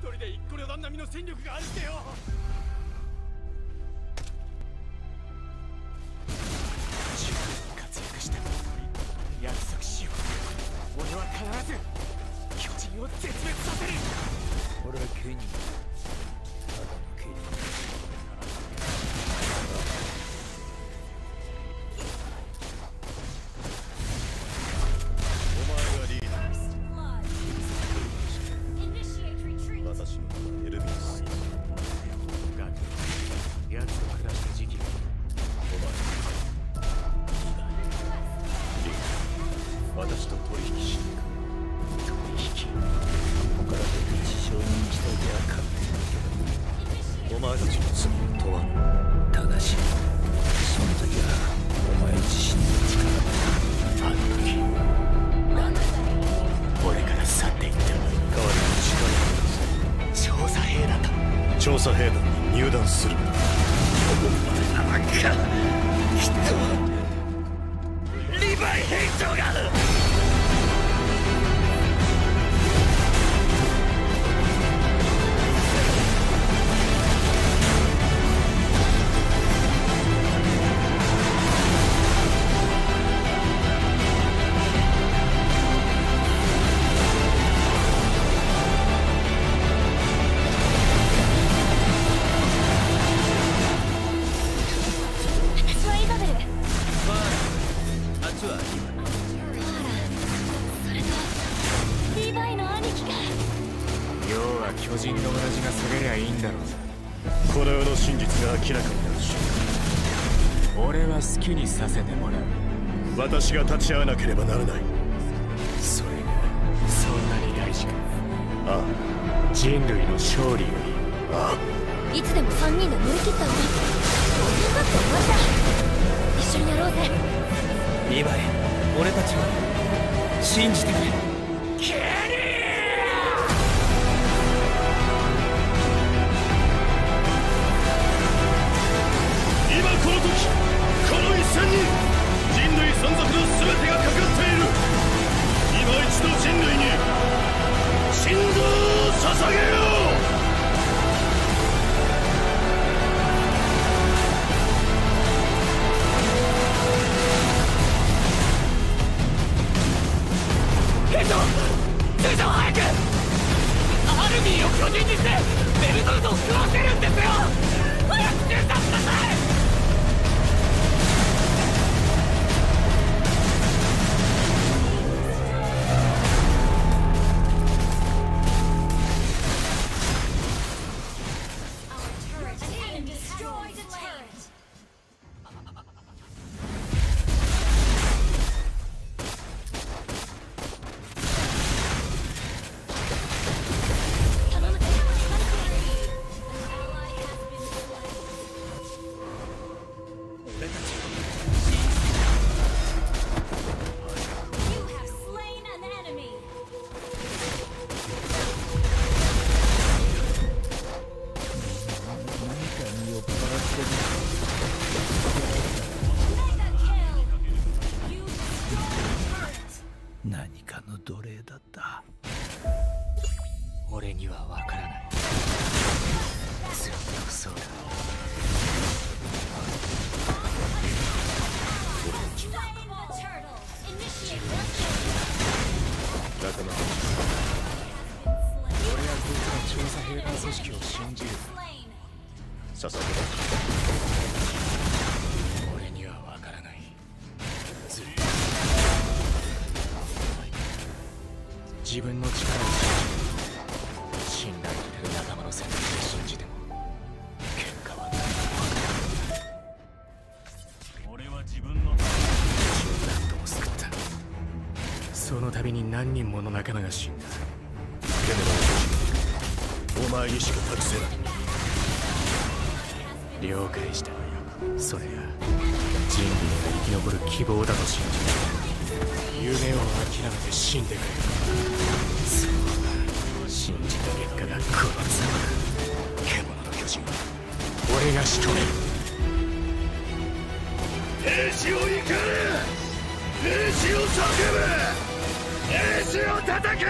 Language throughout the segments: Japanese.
人で一個旅団並みの戦力があるってよ。十分に活躍した約束しよう。俺は必ず巨人を絶滅させる。俺はケニー。ただのケニー入団する。なんかきっとリヴァイ兵長がは巨人の親父が下げりゃいいんだろう。さこの世の真実が明らかになる。瞬俺は好きにさせてもらう間私が立ち会わなければならない。それがそんなに大事か。あ人類の勝利より。ああ。いつでも3人で乗り切ったのに。分かって。終わりだ。一緒にやろうぜ。リヴァイ俺たちを信じてくれ仲間俺はこいつら調査兵団組織を信じる.捧げろ俺には分からない。ずっと自分の力を信じる信頼できる仲間の選択で信じて。もに何人もの仲間が死んだ。けれどお前にしか託せない。了解したそれが人類が生き残る希望だと信じて夢を諦めて死んでくれ。そう信じた結果がこのざま獣の巨人。俺が仕留める。兵士を怒れ。兵士を叫べ叩け！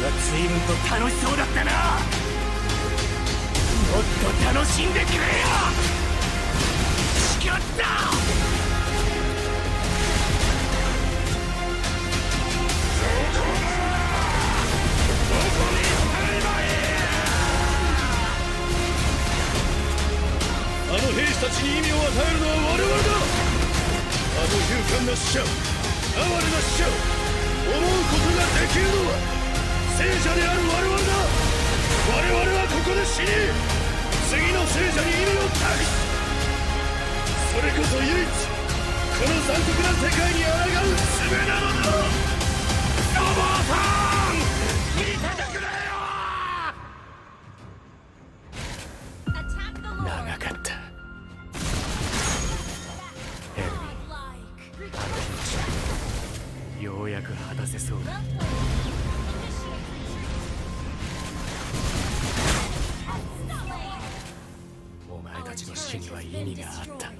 は随分と楽しそうだったな。もっと楽しんでくれよ！の唯一この残酷な世界に抗う術なのだ。ロボさん見てくれよ。長かった。ルミあのようやく果たせそうだ。お前たちの死には意味があった。